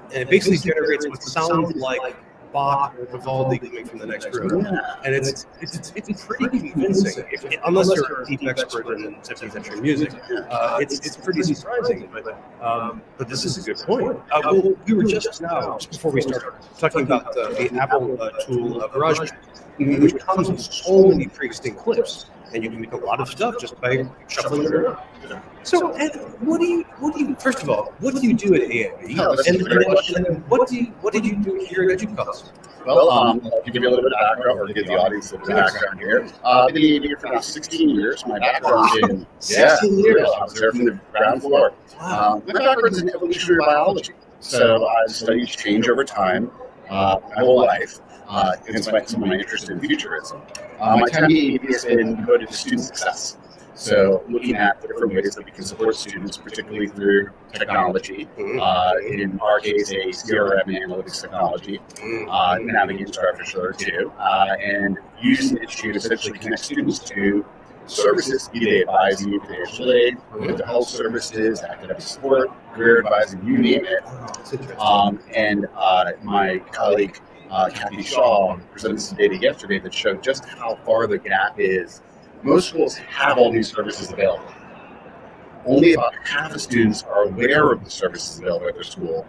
And it basically generates what sounds like Bach or Vivaldi coming from the next room. Yeah. And it's it's, it's pretty convincing, if, unless you're a deep expert in 17th century music. Uh, it's, it's pretty surprising, but um, but this is a good point. Uh, well, we were just now, just before we started, talking about uh, the Apple uh, tool uh, GarageBand, which comes with so many pre-existing clips, and you can make a lot of stuff just by shuffling it around. So, Ed, what do you, what do you, first of all, what do you do at EAB? Oh, a and, great and, and what do you, what did you do here at EDUCAUSE? Well, um, I'll give you a little bit of background, or give the audience a little background here. Uh, I've been in here for about 16 years. My background in yeah, 16 years. I was there from the ground floor. Um, my background's in evolutionary biology, so I've studied change over time uh, my whole life. Uh, hence my, some of my interest in futurism. Uh, my time at EAB has been devoted to student success. So, looking at the different ways that we can support students, particularly through technology. Uh, in our case, a CRM analytics technology, uh, navigating Starfish Alert 2, uh, and using it to essentially connect students to services, be they advising, financial aid, mental health services, academic support, career advising, you name it. Um, and uh, my colleague uh, Kathy Shaw presented some data yesterday that showed just how far the gap is. Most schools have all these services available. Only about half of students are aware of the services available at their school,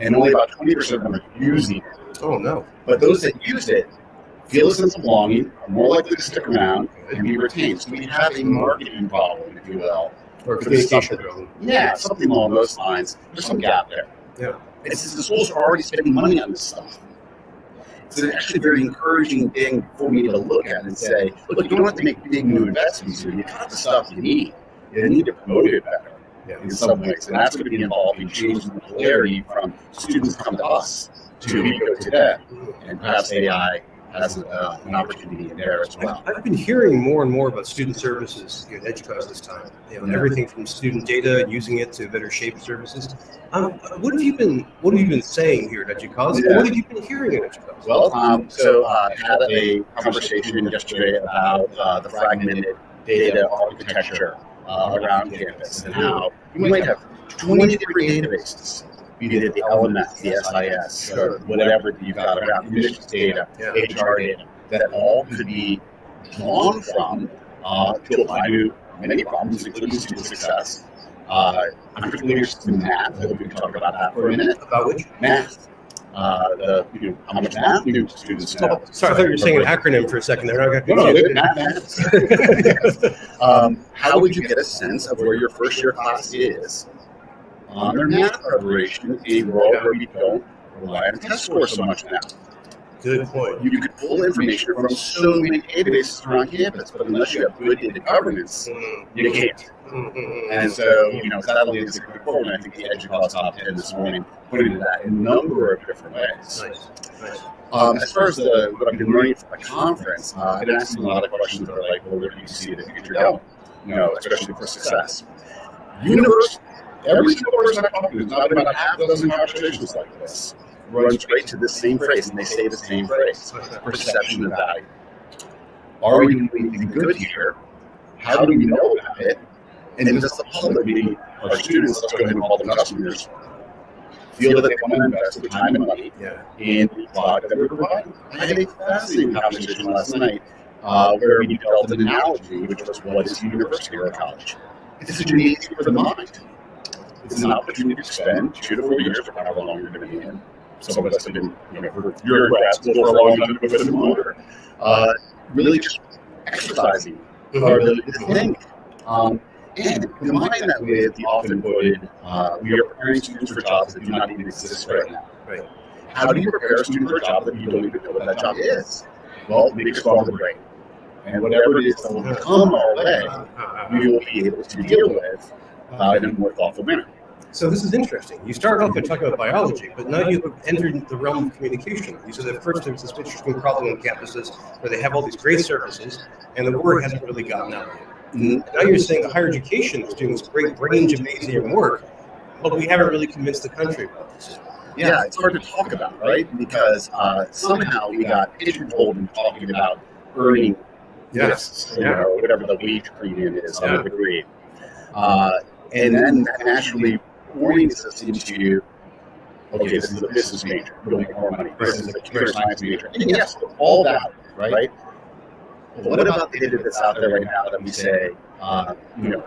and only about 20% of them are using it. oh, no. But those that use it feel a sense of belonging, are more likely to stick around, and be retained. So we have a marketing problem, if you will. Or For the stuff communication problem. Yeah, something along those lines. There's some gap there. Yeah. Since the schools are already spending money on this stuff, it's an actually very encouraging thing for me to look at and say, look, you don't have to make big new investments here. You got the stuff you need. You need to promote it better Yeah. in some ways. And that's going to be involving changing the polarity from students come to us to we go to them. And perhaps AI has uh, an opportunity there as well. I've been hearing more and more about student services here at EDUCAUSE this time. You know, everything from student data, and using it to better shape services. Um, what have you been What have you been saying here at EDUCAUSE? Yeah. What have you been hearing at EDUCAUSE? Well, um, so uh, I had a conversation yesterday about uh, the fragmented data architecture uh, around campus and how you might have 20 different databases, be it the LMS, the SIS, or whatever that you've got around admissions data, Yeah. HR data, that all could be drawn from uh, to apply to many problems, including student success. Uh, I'm particularly interested in math. I hope we can talk about that for a minute. About which? Math. Uh, the, you know, how much math do students know? Oh, sorry, I thought you were saying an acronym for a second there. I got No, no, confused. <laughs> math. um, how would you get a sense of where your first year class is on their math preparation a where you don't rely on test scores so much now? Good point. You can pull information from so many databases around campus, but unless you have good data governance, Mm, you can't. mm, mm, mm. And so, you know, that leads to quick forward. And I think the EDUCAUSE top 10 this morning pointed to that in a number of different ways. Um, as far as the, what I've been learning from the conference, uh, I've been asking a lot of questions that are like, well, where do you see the future going? You know, especially for success. Universe, every single person I talk to, not about a half a dozen conversations like this, runs right to this same phrase, and they say the same phrase perception of value. Are we doing anything good here? How do we know about it? And then does the public, meaning our students, let's go ahead and call them customers, feel that they want to invest the time and money Yeah. in the product that we're providing? I had a fascinating conversation last night uh, where we developed an analogy, which was what is university or college? It's a gymnasium for the mind. It's an opportunity to spend two to four years, or however long you're going to be in. Some of us have been, you know, for, you're in grad school for a long time, a bit longer. Uh, really just exercising our ability to think Um, and combine that with the often quoted, uh, we are preparing students for jobs that do not even exist right now. Right. How do you prepare a student for a job that you don't even know what that job is? Well, make a stronger brain. And whatever it is that will come our way, we will be able to deal with uh, in a more thoughtful manner. So this is interesting. You started off by talking about biology, but now you've entered the realm of communication. You said that first there's this interesting problem on campuses where they have all these great services, and the word hasn't really gotten out yet. Mhm. Now you're saying the higher education is doing this great brain gymnasium work, but we haven't really convinced the country about this. Yeah, it's hard to talk about, right? Because uh, somehow we got pigeonholed in talking about earning Yeah. lists, you Yeah. know, whatever the wage premium is on Yeah. the degree. Uh, and then that naturally orients us into, okay, this is a business major, we'll make more money. This is a computer science major. And yes, all that, right? But what about the data that's out there right now that we say, uh, you know,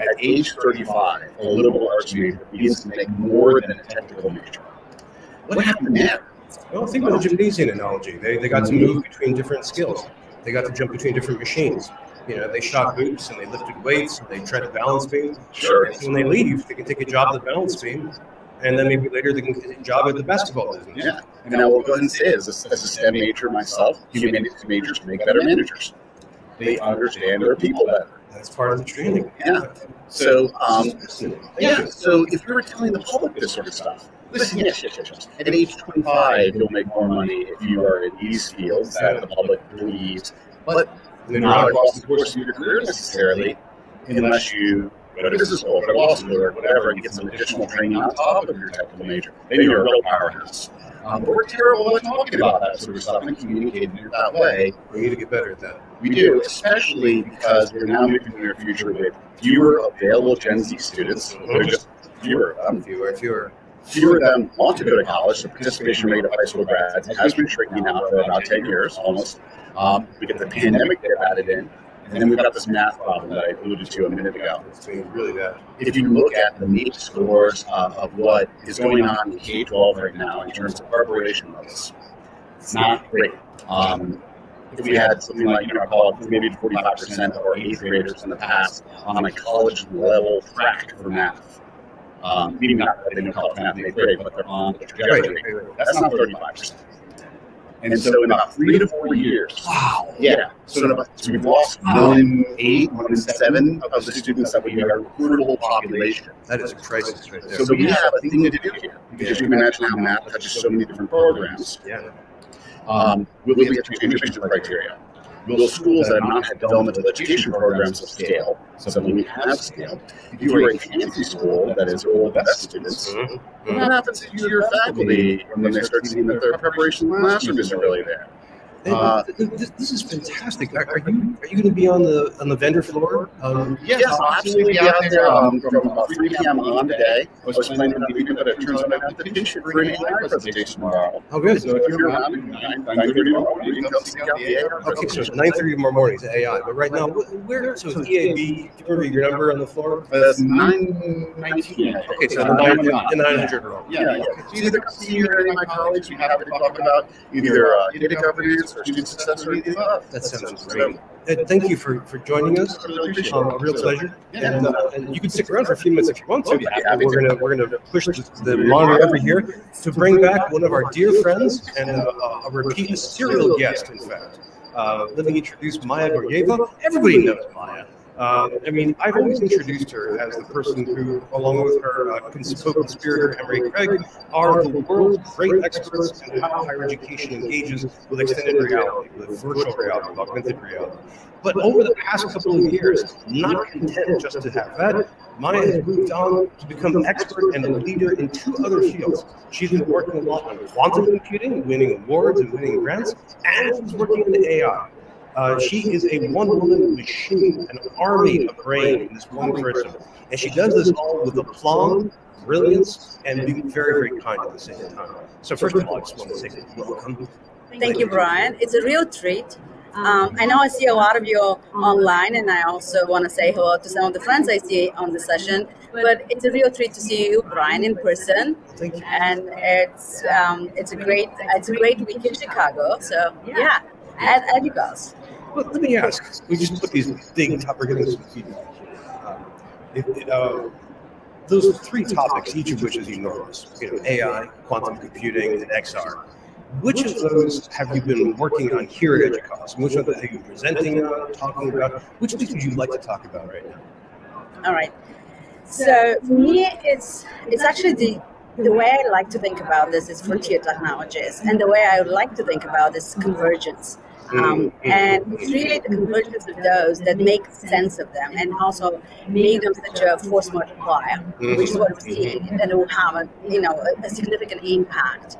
at age 35, a liberal arts major begins to make more than a technical major? What happened there? Well, think about the gymnasium analogy. They, they got to move between different skills. They got to jump between different machines. You know, they shot hoops and they lifted weights and they tried to balance beam. Sure. And when they leave, they can take a job at the balance beam, and then maybe later they can get a job at the basketball business. Yeah. And I will go ahead and say, as a, as a STEM major myself, humanities majors make better managers. They understand their people better. That's part of the training. Yeah. So, um, yeah. So if you were telling the public this sort of stuff, listen, yes, yes, yes, yes. At age 25, you'll make more money if you are in these fields that the public believes, but And then not you're across the course of your career necessarily, unless you go to business school or law school or whatever and get some additional training on top of your technical major. Then you're a real powerhouse. Um, but we're terrible at talking about that sort of stuff and communicating it that way. we need to get better at that. We do, especially because we're now moving in the future with fewer available Gen Z students. There are just fewer of them. Fewer, fewer. Fewer of them want to go to college. The participation rate of high school grads has been shrinking now for about 10 years almost. Um, we get the pandemic that added in. And then we've got this math problem that I alluded to a minute ago. It's been really bad. If you look at the NAEP scores uh, of what is going on in K 12 right now in terms of preparation levels, it's not great. Um, if we had something like, you know, call it maybe 45% of our eighth graders in the past on a college level track for math, um, meaning not they don't college math in eighth grade, but they're on the trajectory. That's not 35%. And so in about three to four years, Wow. yeah. So, in about, so we've lost 1 8 7 of the students that we are recruitable population. That is a crisis right there. So we have a thing to do here because you can imagine how math touches so many different programs. yeah. Um, will we have to change the criteria? Will schools that have not had developmental education programs of scale, so when we have scale, if you are a fancy school that is all best students, Mhm. what happens to your faculty when they start seeing that their preparation in the classroom isn't really there? Uh, this, this is fantastic. Are, are you are you going to be on the on the vendor floor? Um, Yes, I'll absolutely be out there um, from about 3 p.m. on today. I was planning on leaving, but it turns out I have to finish for an AI presentation tomorrow. oh, good. So if you're around, 9 9:30 tomorrow, you come see out the AI Okay, so nine thirty tomorrow morning is AI, but right now, wh- where so it's EAB? Do you remember your number on the floor? That's 9:19. Okay, so Uh, the nine nine the nine hundred row. Yeah, yeah. So either come see you or any of my colleagues, we happy to talk about either uh, data governance or student success or anything. That sounds great. Uh, thank you for, for joining us. Um, a real pleasure. And, uh, and you can stick around for a few minutes if you want to. We're gonna we're gonna push the, the monitor over here to bring back one of our dear friends and a, a repeat a serial guest, in fact. Uh, let me introduce Maya Georgieva. Everybody knows Maya. Uh, I mean, I've always introduced her as the person who, along with her uh, co-conspirator Emory Craig, are the world's great experts in how higher education engages with extended reality, with virtual reality, with augmented reality. But over the past couple of years, not content just to have that, Maya has moved on to become an expert and a leader in two other fields. She's been working a lot on quantum computing, winning awards and winning grants, and she's working in AI. Uh, she is a one-woman machine, an army of brain in this one person, and she does this all with aplomb, brilliance, and being very, very kind at the same time. So first of all, I just want to say welcome. Thank you, Bryan. It's a real treat. Um, I know I see a lot of you online, and I also want to say hello to some of the friends I see on the session. But it's a real treat to see you, Bryan, in person, Thank you. and it's um, it's a great it's a great week in Chicago. So yeah, at, at let me ask. We just put these big topics feedback. Uh, those three topics, each of which is enormous. You know, AI, quantum computing, and XR. Which of those have you been working on here at EDUCAUSE? Which of them are you presenting talking about? Which of these would you like to talk about right now? All right. So for me, it's it's actually the the way I like to think about this is frontier technologies, and the way I would like to think about this convergence. Mm, um, mm, mm. and it's really the convergence of those that make sense of them and also make them such a force multiplier, mm-hmm. which is what we mm-hmm. see that it will have a you know a, a significant impact.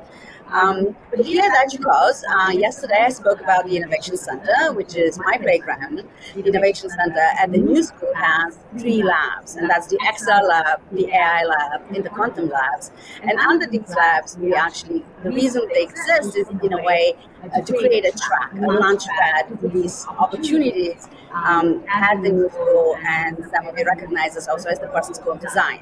Um, but here at EDUCAUSE, uh, yesterday I spoke about the Innovation Center, which is my playground. The Innovation Center at the new school has three labs, and that's the XR lab, the AI lab, and the quantum labs. And under these labs, we actually, the reason they exist is in a way uh, to create a track, a launch pad for these opportunities um, at the new school, and some of you recognize us also as the Parsons School of Design.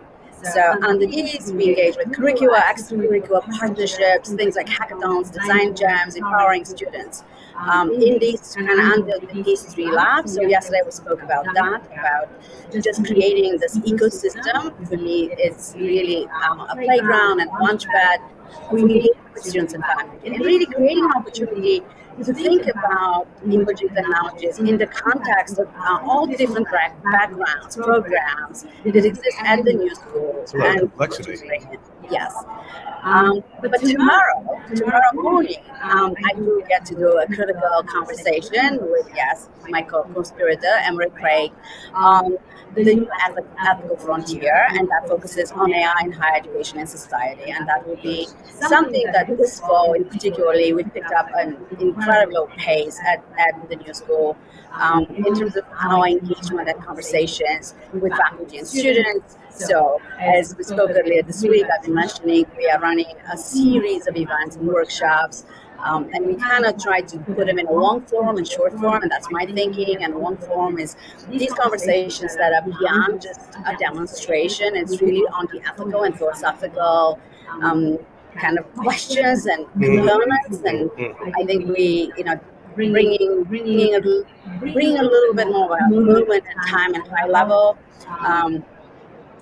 So under these, we engage with curricula, extracurricular partnerships, things like hackathons, design jams, empowering students. Um, in these and under these three labs. So yesterday we spoke about that, about just creating this ecosystem. For me, it's really um, a playground and launchpad. We with students and faculty, and really creating an opportunity to think about emerging technologies in the context of uh, all different backgrounds, programs that exist at the new school. It's a lot complexity. Yes. Um, but tomorrow, tomorrow morning, um, I do get to do a critical conversation with, yes, my co-conspirator, Emory Craig, on the new ethical frontier, and that focuses on AI in higher education and society. And that will be something that this fall, in particularly, we picked up an incredible pace at, at the new school um, in terms of our engagement and conversations with faculty and students. So, as we spoke earlier this week, I've been mentioning we are running a series of events and workshops um, and we kind of try to put them in a long form and short form, and that's my thinking. And long form is these conversations that are beyond just a demonstration. It's really on the ethical and philosophical um, kind of questions and components. And I think we, you know, bringing bringing a, bringing a little bit more of a movement and time and high level. Um,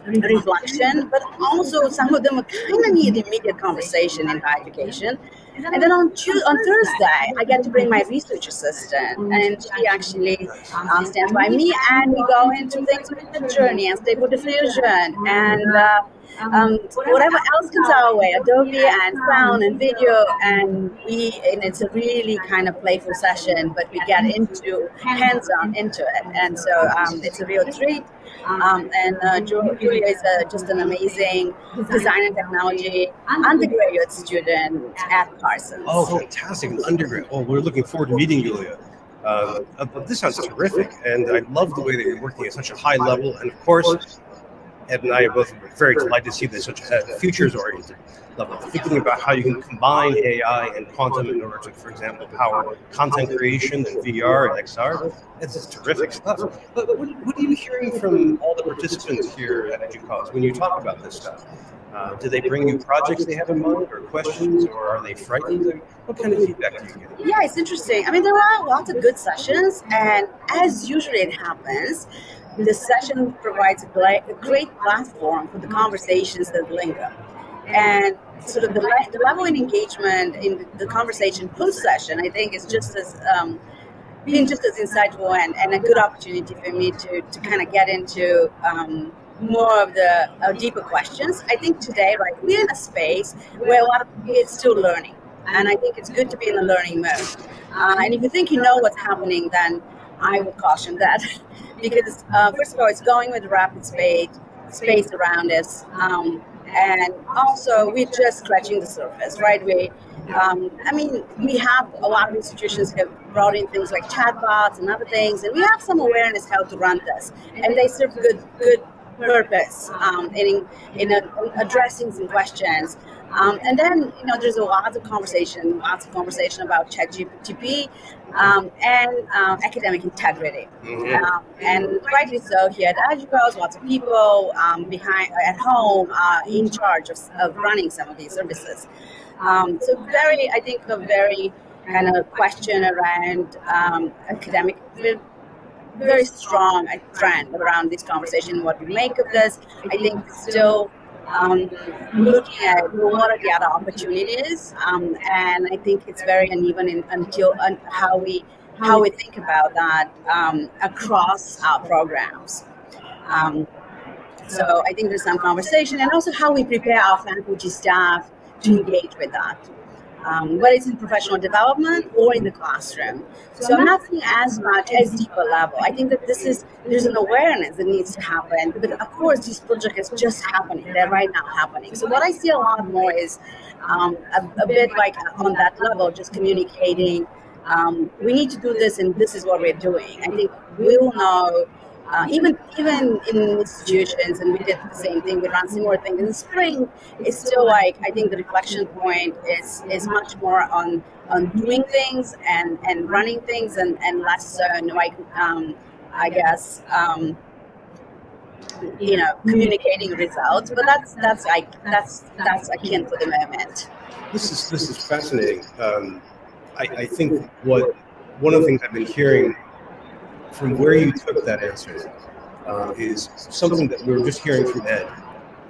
reflection, but also some of them kind of need immediate conversation in higher education. And then on Tuesday, on Thursday, I get to bring my research assistant, and she actually uh, stands by me, and we go into things like Midjourney and stable diffusion and. Uh, um, whatever else comes our way, Adobe and sound and video, and we and it's a really kind of playful session, but we get into hands-on into it, and so um, it's a real treat. Um, and uh, Julia is uh, just an amazing design and technology undergraduate student at Parsons. Oh, fantastic! An undergrad. Oh, we're looking forward to meeting Julia. Uh, this sounds terrific, and I love the way that you're working at such a high level. And of course, And I are both very delighted to see this such a futures-oriented level, thinking about how you can combine AI and quantum in order to, for example, power content creation and VR and XR. It's terrific stuff. But what, what are you hearing from all the participants here at EDUCAUSE when you talk about this stuff? Uh, do they bring you projects they have in mind or questions, or are they frightened? What kind of feedback do you get? Yeah, it's interesting. I mean, there are lots of good sessions, and as usually it happens, the session provides a great platform for the conversations that linger. And sort of the, the level of engagement in the conversation post session, I think, is just as um, being just as insightful and, and a good opportunity for me to, to kind of get into um, more of the uh, deeper questions. I think today, right, we're in a space where a lot of people it's still learning. And I think it's good to be in a learning mode. Uh, and if you think you know what's happening, then I would caution that <laughs> because, uh, first of all, it's going with rapid speed, space around us. Um, and also, we're just scratching the surface, right? We, um, I mean, we have a lot of institutions have brought in things like chatbots and other things, and we have some awareness how to run this, and they serve good, good purpose um, in, in a, addressing some questions. Um, and then, you know, there's a lot of conversation, lots of conversation about ChatGPT um, and um, academic integrity. Mm-hmm. Um, and rightly so, here at EDUCAUSE, lots of people um, behind at home are in charge of, of running some of these services. Um, so very, I think, a very kind of question around um, academic very strong trend around this conversation. What we make of this, I think, still um, looking at what are the other opportunities, um, and I think it's very uneven in, until un, how we how we think about that um, across our programs. Um, so I think there's some conversation, and also how we prepare our faculty staff to engage with that um, whether it's in professional development or in the classroom. So I'm not seeing as much as deeper level. I think that this is there's an awareness that needs to happen. But of course, this project is just happening. They're right now happening. So what I see a lot more is um, a, a, bit like on that level, just communicating. Um, we need to do this, and this is what we're doing. I think we'll know uh, even even in institutions, and we did the same thing. We ran similar things in the spring. It's still like I think the reflection point is is much more on on doing things and and running things, and and less on like um, I guess. Um, you know, communicating results, but that's that's like that's that's akin for the moment. This is this is fascinating. Um, I, I think what one of the things I've been hearing from where you took that answer uh, is something that we were just hearing from Ed,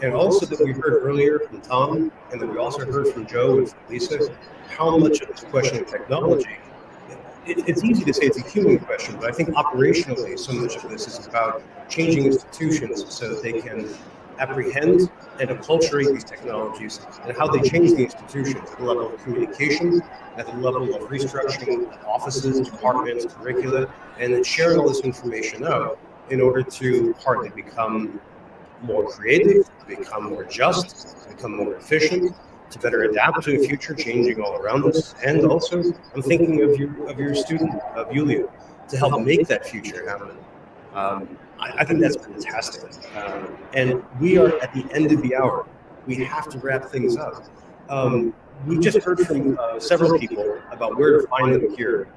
and also that we heard earlier from Tom, and that we also heard from Joe and from Lisa, how much of this question of technology. It, it's easy to say it's a human question, but I think operationally, so much of this is about changing institutions so that they can apprehend and acculturate these technologies and how they change the institution at the level of communication, at the level of restructuring offices, departments, curricula, and then sharing all this information out in order to partly become more creative, become more just, become more efficient, to better adapt to a future changing all around us. And also, I'm thinking of your of your student, of Yulia, to help make that future happen. Um, I, I, think that's fantastic. Um, and we are at the end of the hour. We have to wrap things up. Um, we just heard from uh, several people about where to find them here.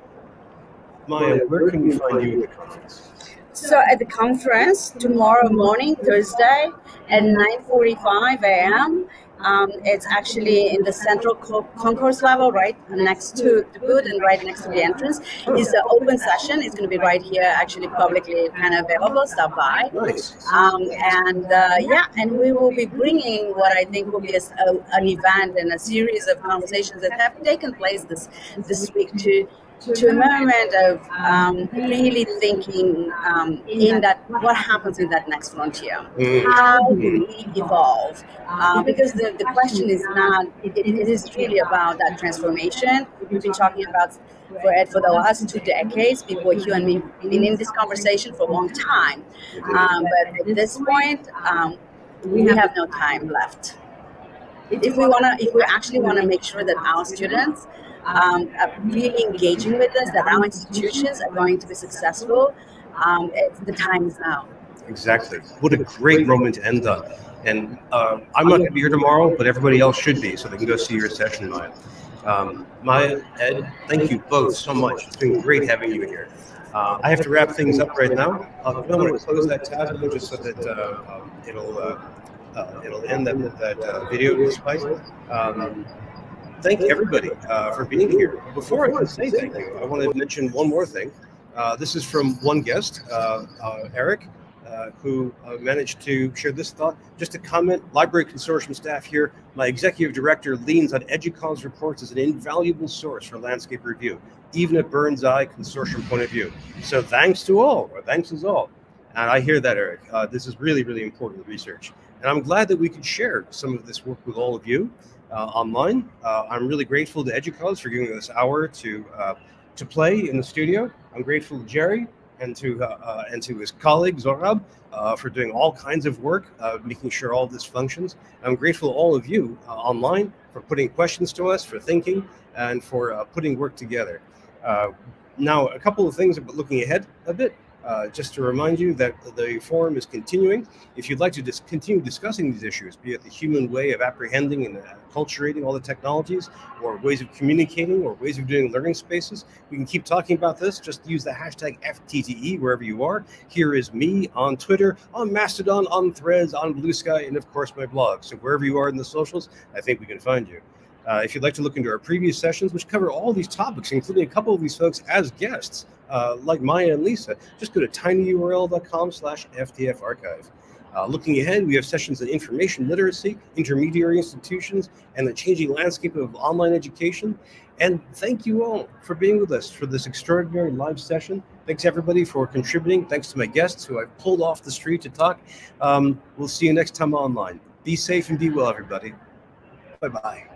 Maya, where can we find you at the conference? So at the conference tomorrow morning, Thursday, at 9:45 a.m. Um, it's actually in the central co- concourse level, right next to the booth and right next to the entrance. It's an open session. It's going to be right here, actually publicly kind of available. Stop by. Um, and uh, yeah, and we will be bringing what I think will be a, a, an event and a series of conversations that have taken place this this week to to a moment of um, really thinking um, in that what happens in that next frontier. Mm. How do we evolve? Uh, because the, the question is not, it, it is really about that transformation. We've been talking about for it for the last two decades. before you and me been in this conversation for a long time. Um, but at this point, um, we have no time left. If we want to, if we actually want to make sure that our students um, really engaging with us, that our institutions are going to be successful, um, the time is now. Exactly. What a great moment to end on. And uh, I'm not going to be here tomorrow, but everybody else should be, so they can go see your session, Maya. Um, Maya, Ed, thank you both so much. It's been great having you here. Uh, I have to wrap things up right now. Uh, I'm going to close that tab just so that uh, um, it'll uh, uh, it'll end that, that uh, video despite. Um, thank everybody uh, for being here. Before I say thank you, I want to mention one more thing. Uh, this is from one guest, uh, uh Eric, uh, who uh, managed to share this thought. Just a comment Library Consortium staff here. My executive director leans on EDUCAUSE reports as an invaluable source for landscape review, even a Burns eye consortium point of view. So thanks to all, or thanks as all. And I hear that, Eric. this is really, really important research. And I'm glad that we could share some of this work with all of you Uh, online. Uh, I'm really grateful to EDUCAUSE for giving us hour to uh, to play in the studio. I'm grateful to Gerry and to uh, uh and to his colleague Zorab uh, for doing all kinds of work, making sure all this functions. I'm grateful to all of you online for putting questions to us, for thinking, and for putting work together. now, a couple of things about looking ahead a bit. Uh, just to remind you that the forum is continuing. If you'd like to dis- continue discussing these issues, be it the human way of apprehending and acculturating all the technologies, or ways of communicating, or ways of doing learning spaces, we can keep talking about this. Just use the hashtag FTTE wherever you are. Here is me on Twitter, on Mastodon, on Threads, on Blue Sky, and of course my blog. So wherever you are in the socials, I think we can find you. Uh, if you'd like to look into our previous sessions, which cover all these topics, including a couple of these folks as guests, uh, like Maya and Lisa, just go to tinyurl.com slash FTF archive. Uh, looking ahead, we have sessions on information literacy, intermediary institutions, and the changing landscape of online education. And thank you all for being with us for this extraordinary live session. Thanks everybody for contributing. Thanks to my guests who I've pulled off the street to talk. Um, we'll see you next time online. Be safe and be well, everybody. Bye bye.